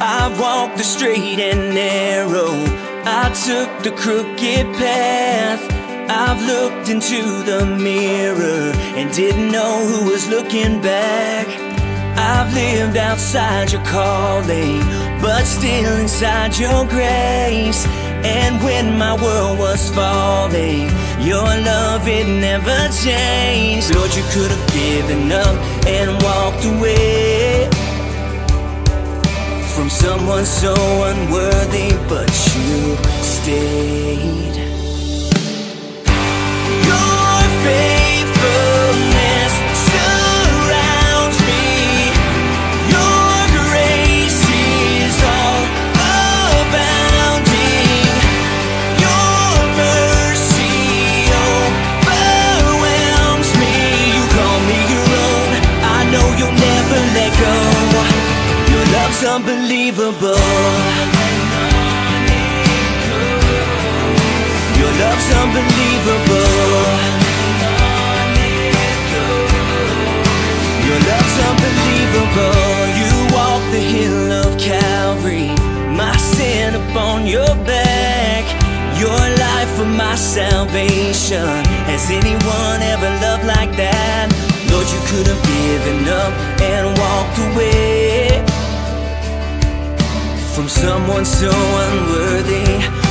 I walked the straight and narrow. I took the crooked path. I've looked into the mirror and didn't know who was looking back. I've lived outside your calling, but still inside your grace. And when my world was falling, your love it never changed. Lord, you could have given up and walked away from someone so unworthy, but you unbelievable. Your love's unbelievable. Your love's unbelievable. You walk the hill of Calvary, my sin upon your back. Your life for my salvation. Has anyone ever loved like that? Lord, you could have given up and walked away from someone so unworthy,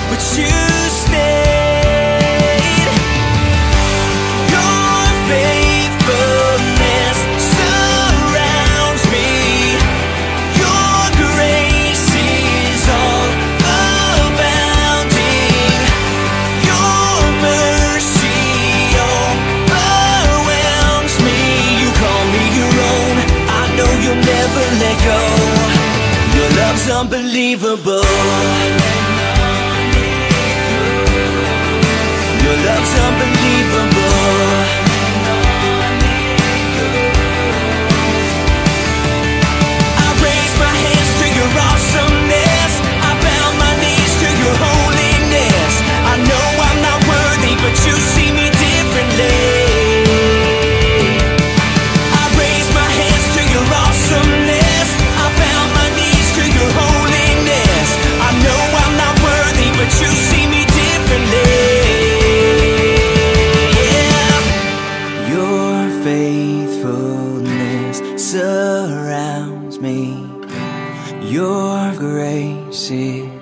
but you stayed. Your faithfulness surrounds me. Your grace is all. Your mercy overwhelms me. You call me your own. I know you'll never let unbelievable. Your love's unbelievable. faithfulness surrounds me. Your grace is